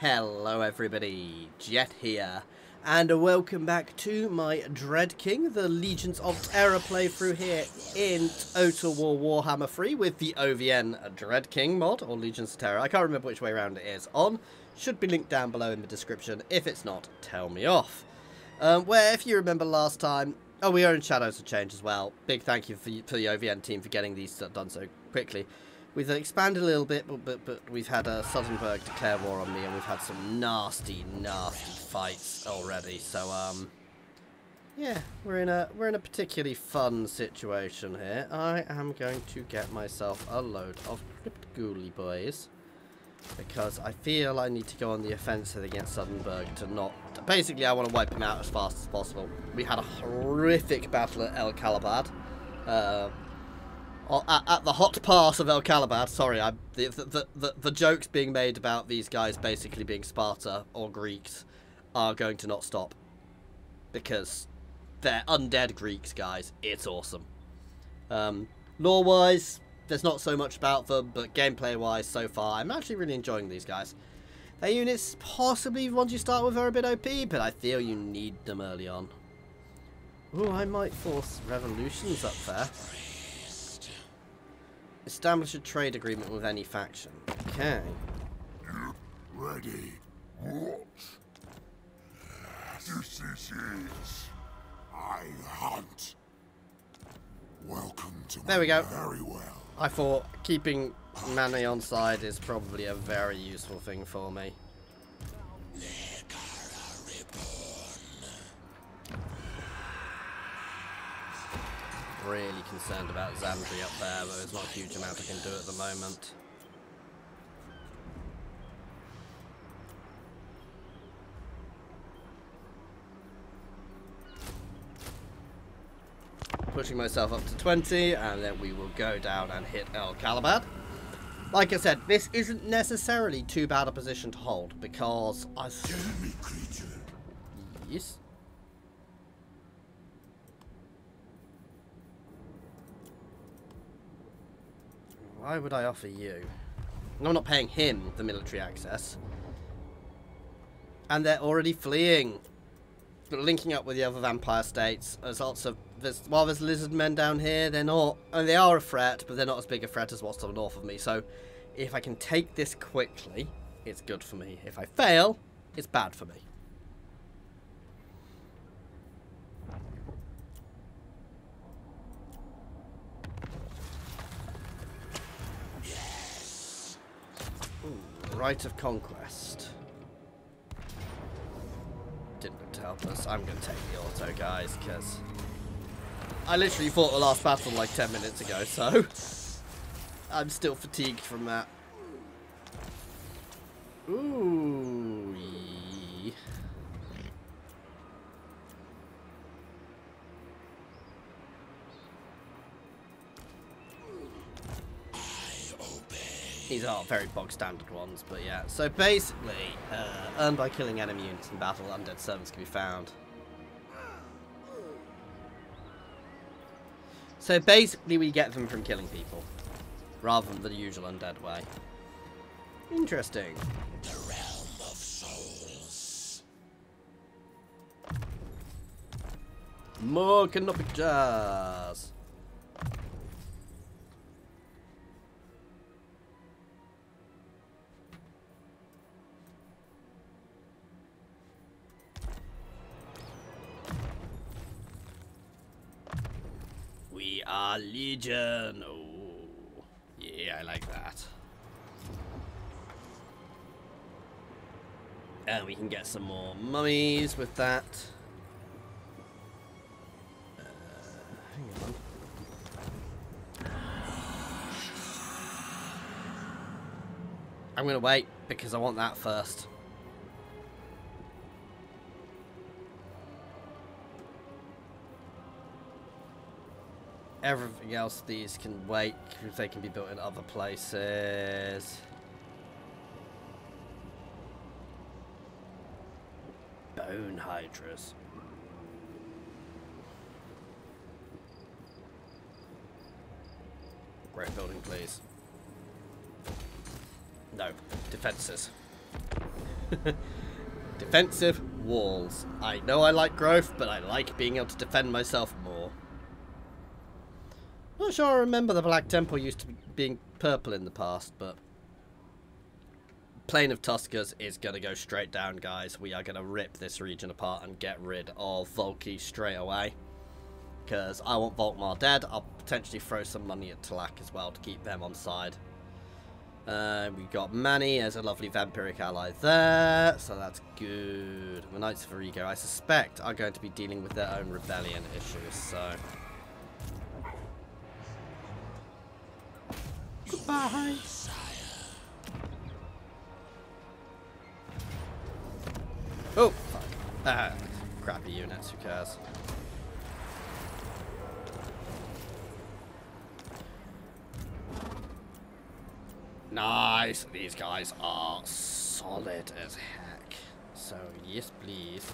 Hello everybody, Jet here, and welcome back to my Dread King, the Legions of Terror playthrough here in Total War Warhammer 3 with the OVN Dread King mod, or Legions of Terror. I can't remember which way around it is on. Should be linked down below in the description. If it's not, tell me off. Um, where, if you remember last time, oh, we are in Shadows of Change as well. Big thank you for, for the OVN team for getting these done so quickly. We've expanded a little bit, but, but, but we've had uh, Sudenburg declare war on me, and we've had some nasty, nasty fights already. So, um, yeah, we're in a we're in a particularly fun situation here. I am going to get myself a load of Crypt Ghoulie boys because I feel I need to go on the offensive against Sudenburg to not. Basically, I want to wipe him out as fast as possible. We had a horrific battle at El Kalabad. Uh, at, at, the hot pass of El Kalabad, sorry, I, the, the, the, the, jokes being made about these guys basically being Sparta or Greeks are going to not stop. Because they're undead Greeks, guys. It's awesome. Um, Lore-wise, there's not so much about them, but gameplay-wise, so far, I'm actually really enjoying these guys. Their units, possibly ones you start with, are a bit OP, but I feel you need them early on. Ooh, I might force revolutions up there. Establish a trade agreement with any faction. Okay. Ready. What? This is I hunt. Welcome to There we go. Very well. I thought keeping Manny on side is probably a very useful thing for me. Really concerned about Zandri up there, but there's not a huge amount I can do at the moment. Pushing myself up to 20, and then we will go down and hit El Kalabad. Like I said, this isn't necessarily too bad a position to hold, because I... Tell me, creature. Yes? Why would I offer you? I'm not paying him the military access. And they're already fleeing. But linking up with the other vampire states, there's lots of... There's, while there's lizard men down here, they're not... Mean, they are a threat, but they're not as big a threat as what's to the north of me. So, if I can take this quickly, it's good for me. If I fail, it's bad for me. Rite of Conquest. Didn't help us. I'm going to take the auto, guys, because I literally fought the last battle like 10 minutes ago, so I'm still fatigued from that. Ooh, These are very bog standard ones, but yeah. So basically, uh, earned by killing enemy units in battle, undead servants can be found. So basically we get them from killing people, rather than the usual undead way. Interesting. The realm of souls. More canopic jars. Ah, Legion. Oh, yeah, I like that. And we can get some more mummies with that. Uh. I'm going to wait because I want that first. Everything else, these can wait because they can be built in other places. Bone Hydras. Great building, please. No, defences. Defensive walls. I know I like growth, but I like being able to defend myself more. Not sure I remember the Black Temple used to be being purple in the past, but... Plain of Tuskers is going to go straight down, guys. We are going to rip this region apart and get rid of Volky straight away. Because I want Volkmar dead. I'll potentially throw some money at Talak as well to keep them on side. Uh, we got Manny as a lovely vampiric ally there, so that's good. The Knights of Origo, I suspect, are going to be dealing with their own rebellion issues, so... Goodbye! Oh, fuck. Ah, crappy units, who cares? Nice. These guys are solid as heck. So, yes, please.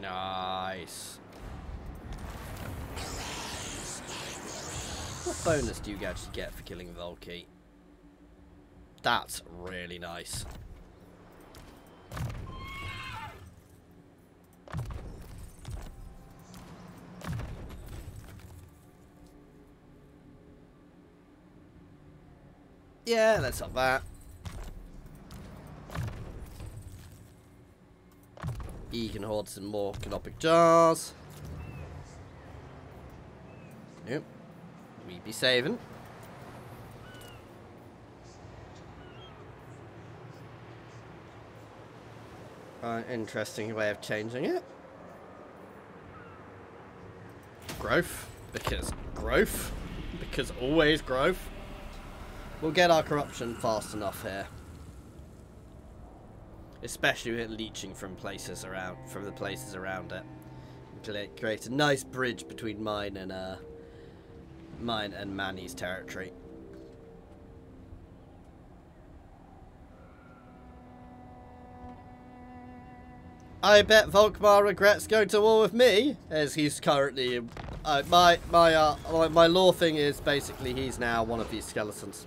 Nice. What bonus do you actually get for killing Volky? That's really nice. Yeah, let's have that. E can hoard some more canopic jars. We be saving. Uh, interesting way of changing it. Growth. Because growth. Because always growth. We'll get our corruption fast enough here. Especially with it leeching from places around from the places around it. Create a nice bridge between mine and uh mine and Manny's territory. I bet Volkmar regrets going to war with me, as he's currently uh, my my uh my, law thing is basically he's now one of these skeletons.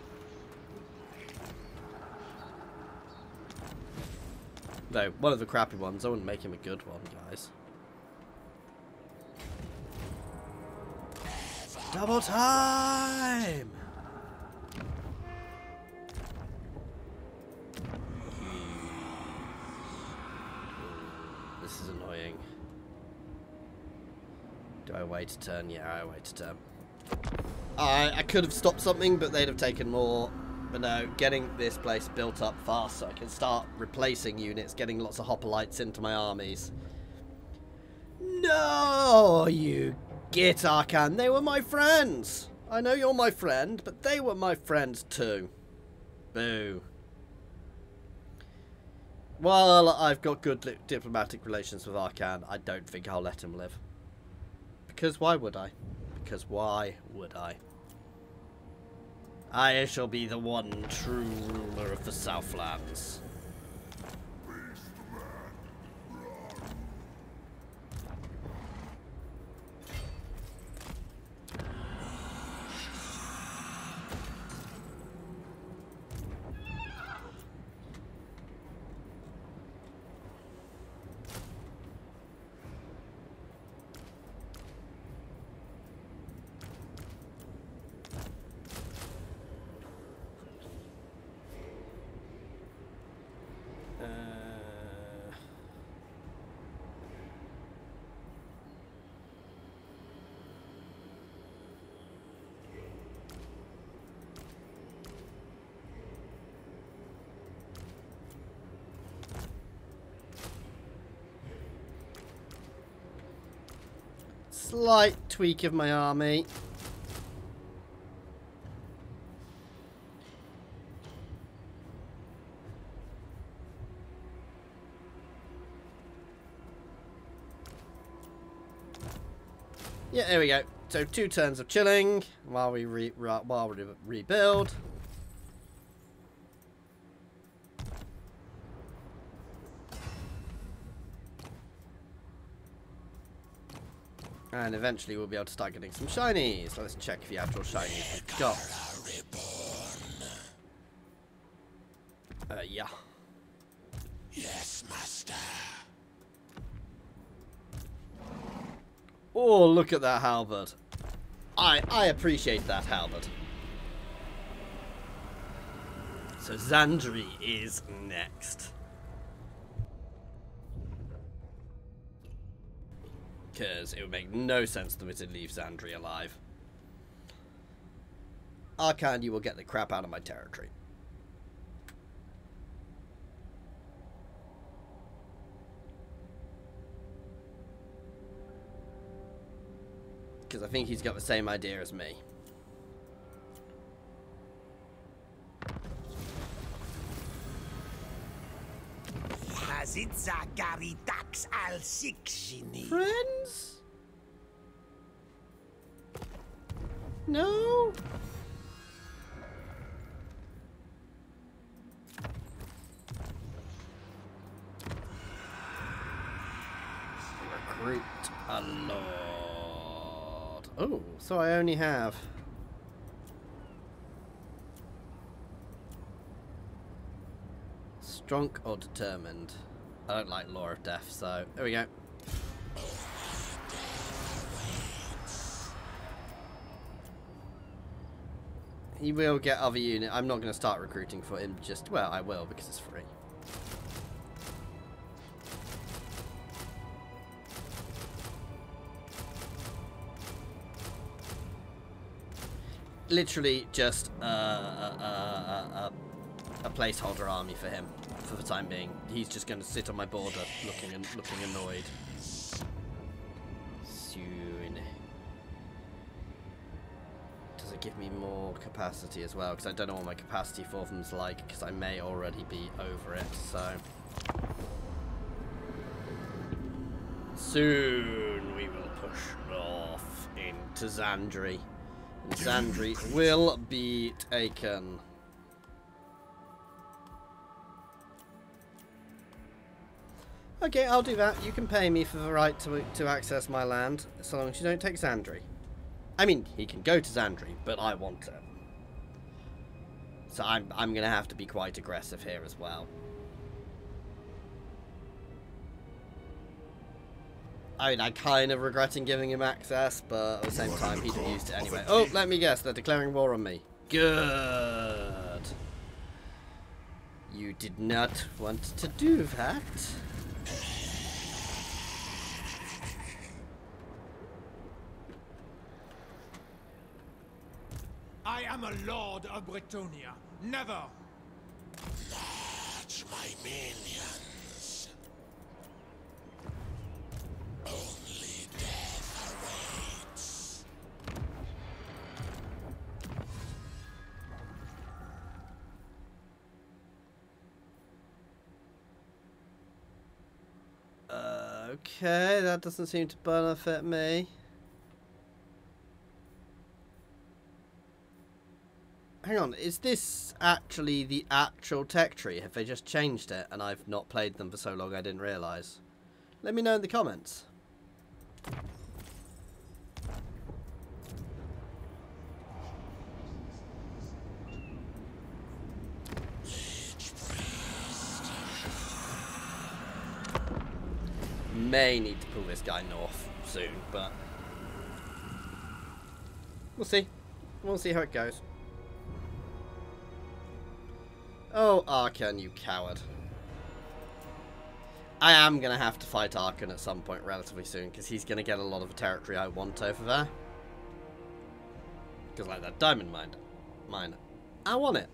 No, one of the crappy ones. I wouldn't make him a good one, guys. Double time! Hmm. This is annoying. Do I wait a turn? Yeah, I wait a turn. I, I could have stopped something, but they'd have taken more but no, getting this place built up fast so I can start replacing units, getting lots of hoplites into my armies. No, you get Arkhan. They were my friends. I know you're my friend, but they were my friends too. Boo. While I've got good diplomatic relations with Arkhan, I don't think I'll let him live. Because why would I? Because why would I? I shall be the one true ruler of the Southlands. Slight tweak of my army. Yeah, there we go. So two turns of chilling while we re while we rebuild. And eventually we'll be able to start getting some shinies. Let's check the actual shinies we've got. Uh, yeah. Yes, master. Oh, look at that halberd. I, I appreciate that halberd. So Zandri is next. Because it would make no sense for me to leave Zandri alive. Arkhan, you will get the crap out of my territory. Because I think he's got the same idea as me. Friends? No? Recruit a lord. Oh, so I only have... Strong or determined? I don't like Law of Death, so there we go. He will get other unit. I'm not going to start recruiting for him just... Well, I will because it's free. Literally just uh, a, a, a, a placeholder army for him for the time being. He's just going to sit on my border looking and looking annoyed. Soon. Does it give me more capacity as well? Because I don't know what my capacity for them's like, because I may already be over it, so... Soon we will push off into Zandri. And Zandri will be taken. Okay, I'll do that. You can pay me for the right to, to access my land, so long as you don't take Zandri. I mean, he can go to Zandri, but I want it. So I'm, I'm going to have to be quite aggressive here as well. I mean, I kind of regretting giving him access, but at the same time, he'd have used it anyway. Oh, let me guess, they're declaring war on me. Good. You did not want to do that. I am a lord of Bretonnia. Never. March my minions. Okay, that doesn't seem to benefit me. Hang on, is this actually the actual tech tree? Have they just changed it and I've not played them for so long I didn't realise? Let me know in the comments. May need to pull this guy north soon, but we'll see. We'll see how it goes. Oh, Arkhan, you coward. I am going to have to fight Arkhan at some point relatively soon, because he's going to get a lot of the territory I want over there. Because like that diamond mine, mine, I want it.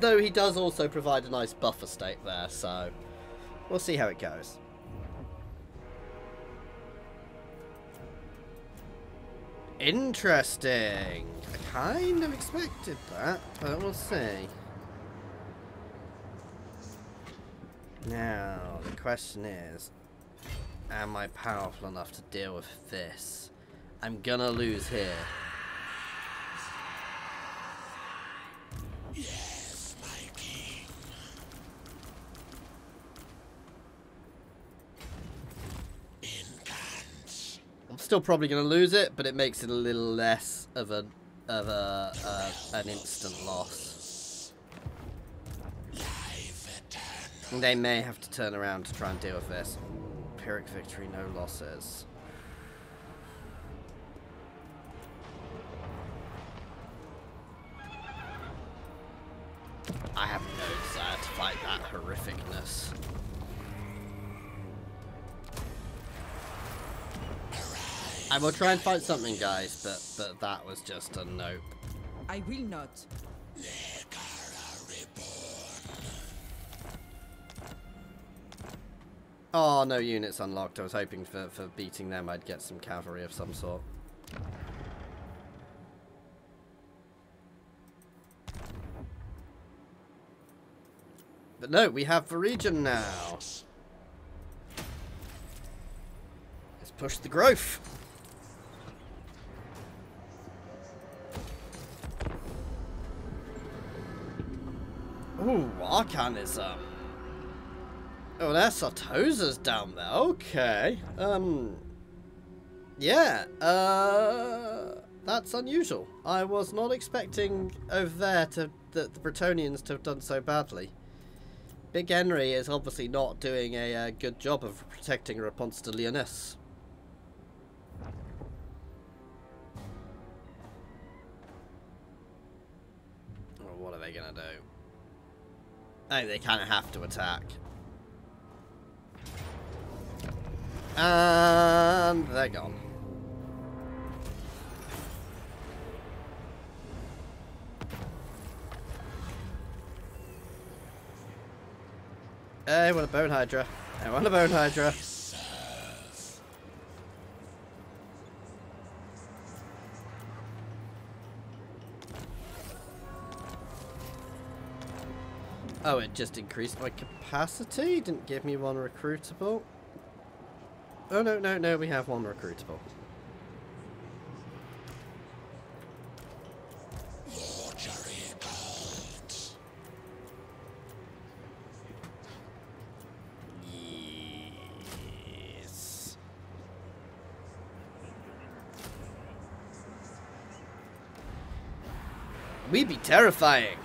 Though he does also provide a nice buffer state there, so we'll see how it goes. Interesting. I kind of expected that, but we'll see. Now, the question is, am I powerful enough to deal with this? I'm gonna lose here. Yes, my king. Incant. I'm still probably gonna lose it, but it makes it a little less of a of a uh, an instant loss. They may have to turn around to try and deal with this. Pyrrhic victory, no losses. I have no desire to fight that horrificness. I will try and find something, guys, but but that was just a nope. I will not. Oh, no units unlocked. I was hoping for, for beating them I'd get some cavalry of some sort. But no, we have the region now. Let's push the growth. Ooh, Arcanism. Oh, there's Sartosa's down there. Okay. Um. Yeah. Uh. That's unusual. I was not expecting over there to the, the Bretonnians to have done so badly. Big Henry is obviously not doing a uh, good job of protecting Rapunz de Lyonesse. I think they kind of have to attack. And they're gone. Hey, want a bone hydra. I want a bone hydra. Oh, it just increased my capacity? Didn't give me one recruitable? Oh, no, no, no, we have one recruitable. Forgery gold. Yes. We be terrifying.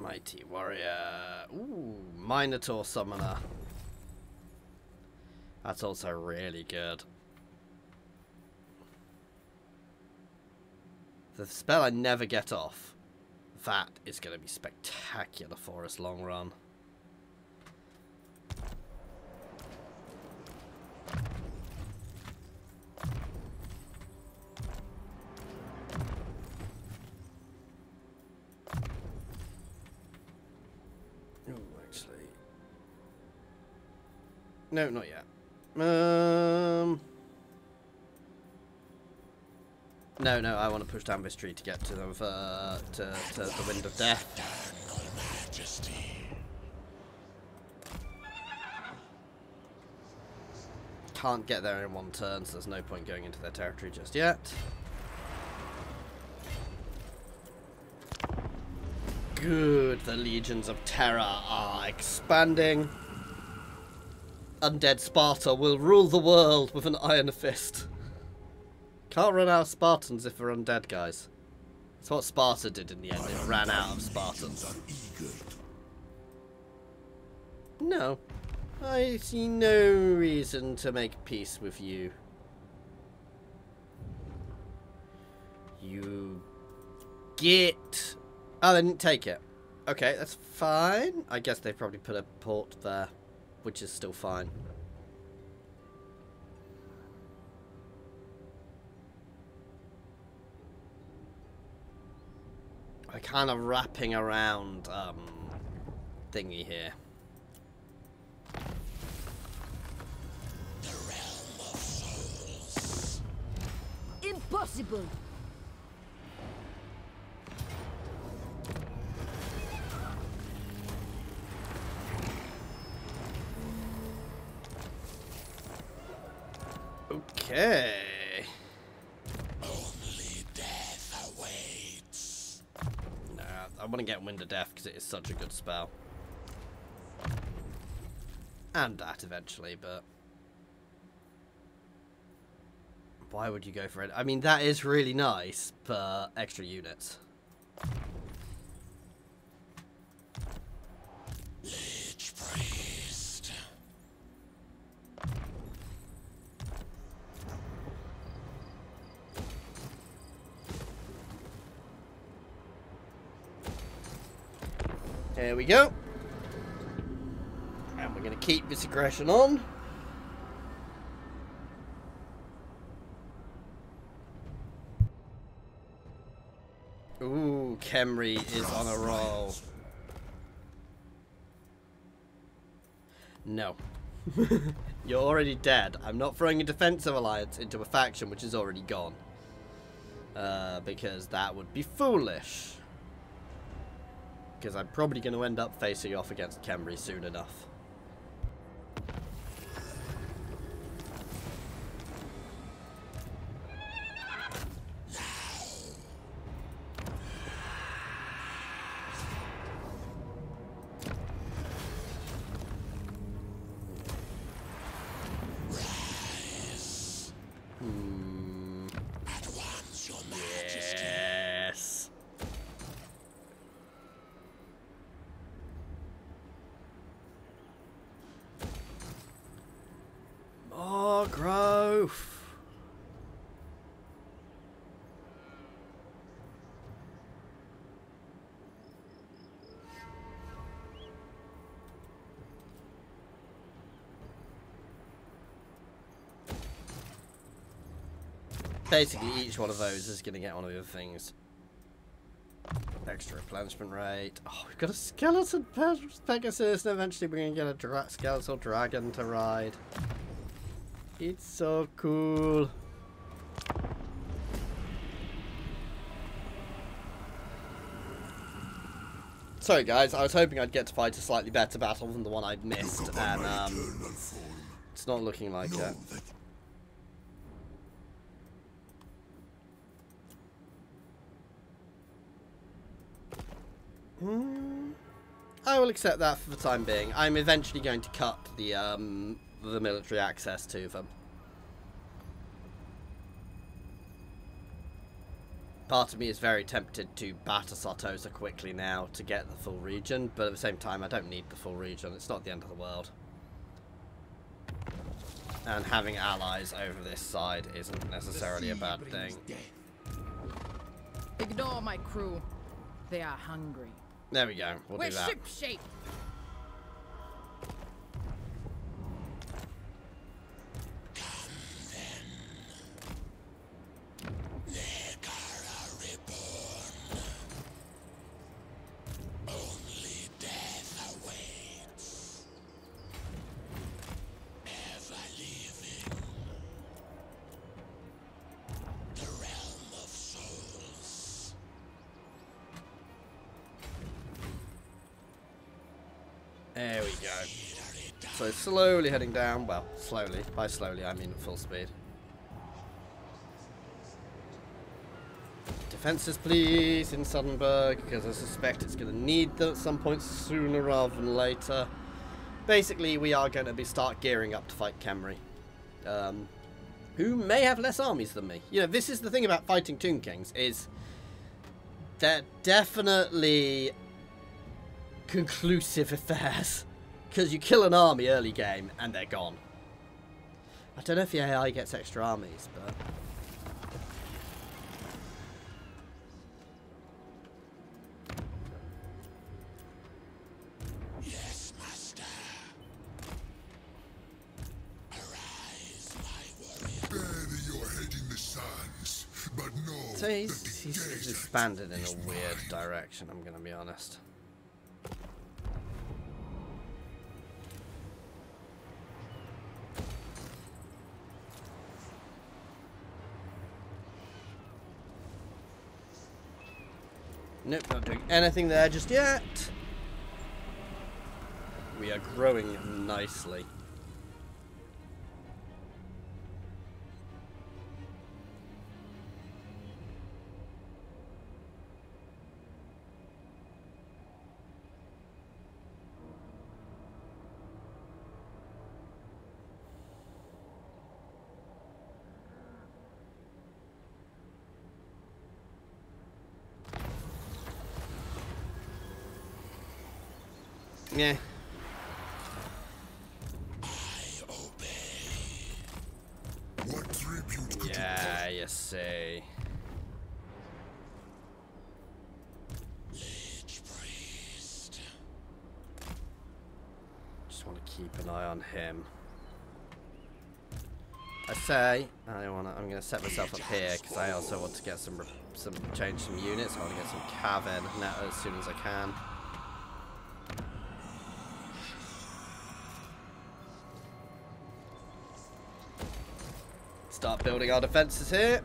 Mighty warrior. Ooh, Minotaur summoner. That's also really good. The spell I never get off. That is going to be spectacular for us long run. No, not yet. Um. No, no, I want to push down this tree to get to the uh, to, to the wind of death. Can't get there in one turn, so there's no point going into their territory just yet. Good, the legions of terror are expanding. Undead Sparta will rule the world with an iron fist. Can't run out of Spartans if we're undead, guys. That's what Sparta did in the end. It ran out of Spartans. No. I see no reason to make peace with you. You get... Oh, they didn't take it. Okay, that's fine. I guess they probably put a port there, which is still fine. I kind of wrapping around um, thingy here. Impossible! Okay. Only death awaits. Nah, I want to get Wind of Death because it is such a good spell. And that eventually, but... Why would you go for it? I mean, that is really nice, but extra units. There we go. And we're going to keep this aggression on. Ooh, Khemri is on a roll. No. You're already dead. I'm not throwing a defensive alliance into a faction which is already gone. Uh, because that would be foolish. Because I'm probably going to end up facing off against Khemri soon enough. Basically, each one of those is going to get one of the other things. Extra replenishment rate. Oh, we've got a skeleton Pe- Pegasus, and eventually we're going to get a dra skeletal dragon to ride. It's so cool. Sorry guys, I was hoping I'd get to fight a slightly better battle than the one I missed, and um, it's not looking like it. Hmm. I will accept that for the time being. I'm eventually going to cut the um, the military access to them. Part of me is very tempted to batter Sartosa quickly now to get the full region, but at the same time I don't need the full region. It's not the end of the world. And having allies over this side isn't necessarily a bad thing. Ignore my crew. They are hungry. There we go. We'll We're do that. ship shape. Slowly heading down. Well, slowly. By slowly, I mean full speed. Defenses, please, in Sudenburg, because I suspect it's going to need them at some point sooner rather than later. Basically, we are going to be start gearing up to fight Khemri, um, who may have less armies than me. You know, this is the thing about fighting Tomb Kings is they're definitely conclusive affairs. Because you kill an army early game and they're gone. I don't know if the AI gets extra armies, but... Yes, master. Arise, my warrior. Barely you're heading the sands, but know So that he's, he's, he's expanded in a weird direction, I'm going to be honest. Nope, not doing anything there just yet. We are growing nicely. Yeah. Yeah, you. Lich priest. Just want to keep an eye on him. I say I want to. I'm going to set myself up here because I also want to get some some change some units. I want to get some cavern now as soon as I can. Start building our defences here.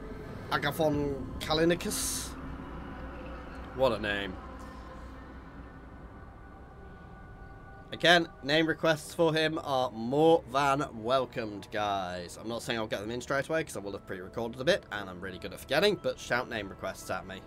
Agathon Kalinicus. What a name. Again, name requests for him are more than welcomed, guys. I'm not saying I'll get them in straight away because I will have pre-recorded a bit and I'm really good at forgetting, but shout name requests at me.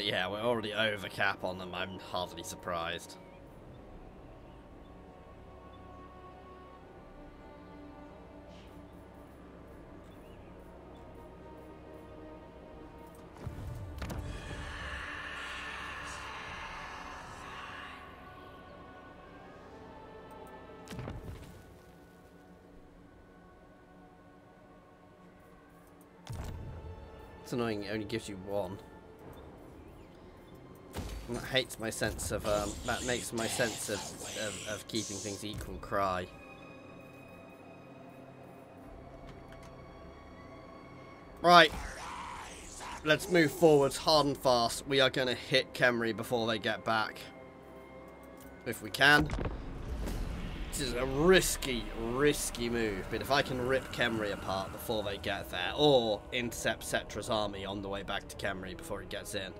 So yeah, we're already over cap on them. I'm hardly surprised. It's annoying, it only gives you one. Hates my sense of, um, that makes my sense of, of, of keeping things equal cry. Right. Let's move forwards hard and fast. We are going to hit Khemri before they get back. If we can. This is a risky, risky move, but if I can rip Khemri apart before they get there, or intercept Settra's army on the way back to Khemri before he gets in,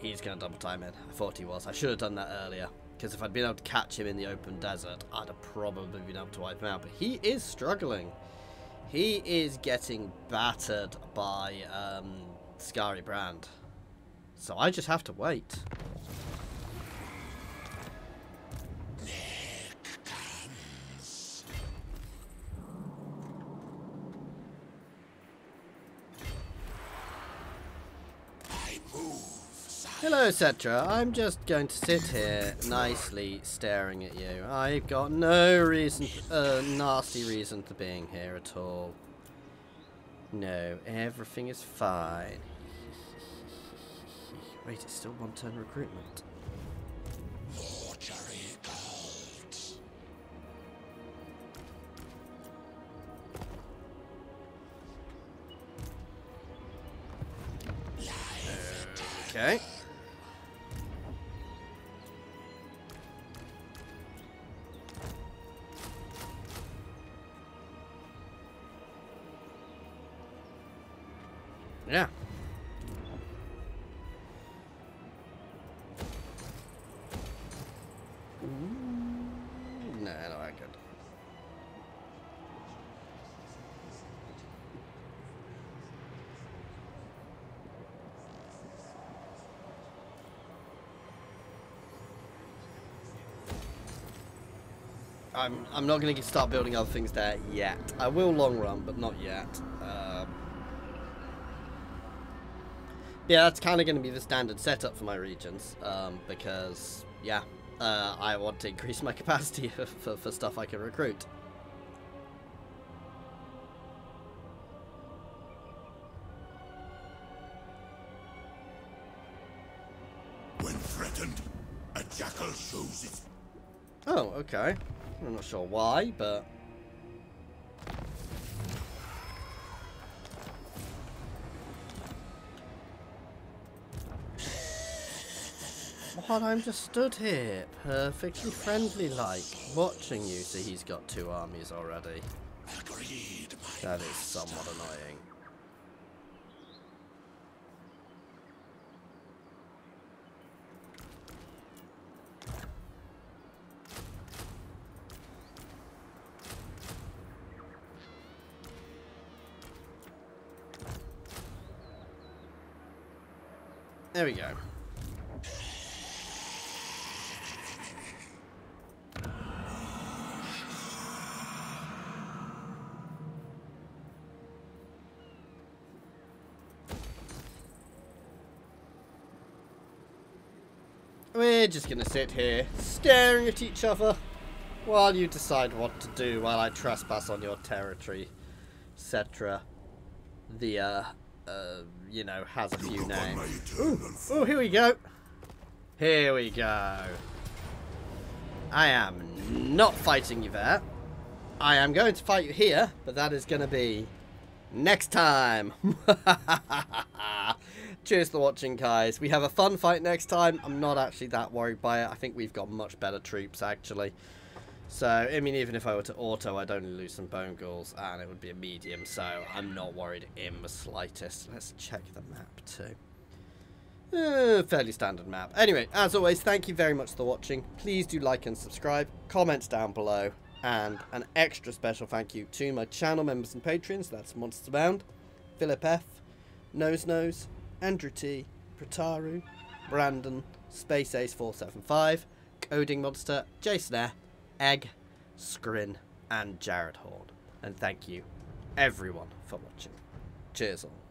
he's going to double time in. I thought he was. I should have done that earlier, because if I'd been able to catch him in the open desert, I'd have probably been able to wipe him out, but he is struggling. He is getting battered by um, Scary Brand. So I just have to wait. Hello, Settra. I'm just going to sit here nicely staring at you. I've got no reason, uh, nasty reason for being here at all. No, everything is fine. Wait, it's still one turn recruitment. Okay. I'm I'm not going to start building other things there yet. I will long run, but not yet. Um, yeah, that's kind of going to be the standard setup for my regions um, because yeah, uh, I want to increase my capacity for, for, for stuff I can recruit. When threatened, a jackal shows its Oh, okay. I'm not sure why, but What? I'm just stood here, perfectly friendly like, watching you see he's got two armies already. That is somewhat annoying. There we go. We're just going to sit here, staring at each other, while you decide what to do while I trespass on your territory, etc. The, uh, uh, you know, has a few Look upon my names. Oh, here we go. Here we go. I am not fighting you there. I am going to fight you here, but that is going to be next time. Cheers for watching, guys. We have a fun fight next time. I'm not actually that worried by it. I think we've got much better troops, actually. So, I mean, even if I were to auto, I'd only lose some bone ghouls, and it would be a medium, so I'm not worried in the slightest. Let's check the map, too. Uh, fairly standard map. Anyway, as always, thank you very much for watching. Please do like and subscribe. Comments down below. And an extra special thank you to my channel members and patrons. That's Monster Bound, Philip F, Nose Nose, Andrew T, Prataru, Brandon, Space Ace 475, Coding Monster, Jason Air, Egg, Scrin, and Jared Horn. And thank you, everyone, for watching. Cheers all.